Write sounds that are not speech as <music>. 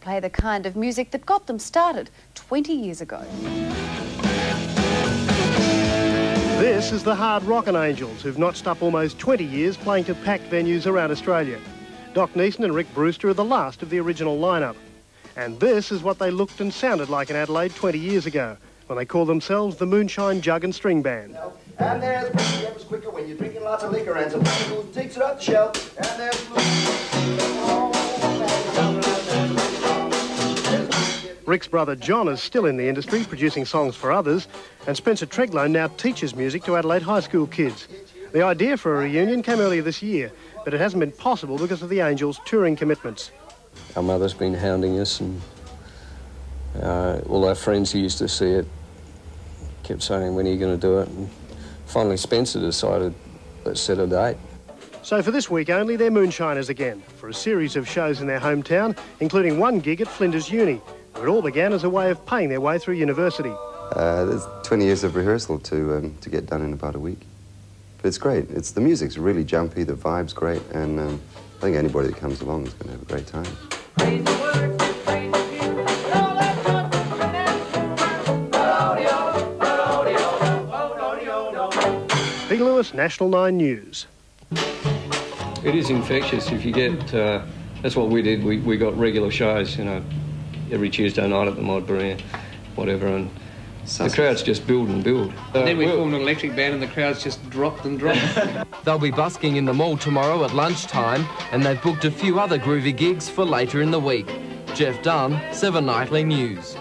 play the kind of music that got them started 20 years ago. This is the Hard Rockin' Angels, who've notched up almost 20 years playing to packed venues around Australia. Doc Neeson and Rick Brewster are the last of the original lineup. And this is what they looked and sounded like in Adelaide 20 years ago, when they called themselves the Moonshine Jug and String Band. And there's quicker when you're drinking lots of liquor and some who takes it off the shelf. And there's Rick's brother John is still in the industry, producing songs for others, and Spencer Treglow now teaches music to Adelaide High School kids. The idea for a reunion came earlier this year, but it hasn't been possible because of the Angels' touring commitments. Our mother's been hounding us, and uh, all our friends who used to see it kept saying, when are you going to do it? And finally Spencer decided, let's set a date. So for this week only, they're moonshiners again, for a series of shows in their hometown, including one gig at Flinders Uni, it all began as a way of paying their way through university. Uh, there's 20 years of rehearsal to, um, to get done in about a week. But it's great. It's, the music's really jumpy, the vibe's great, and um, I think anybody that comes along is going to have a great time. Pete Lewis, National 9 News. It is infectious. If you get, uh, that's what we did. We, we got regular shows, you know, every Tuesday night at the Mod Berea, whatever, and the crowds just build and build. And then we Uh, formed an electric band and the crowds just dropped and dropped. <laughs> They'll be busking in the mall tomorrow at lunchtime, and they've booked a few other groovy gigs for later in the week. Jeff Dunn, 7 Nightly News.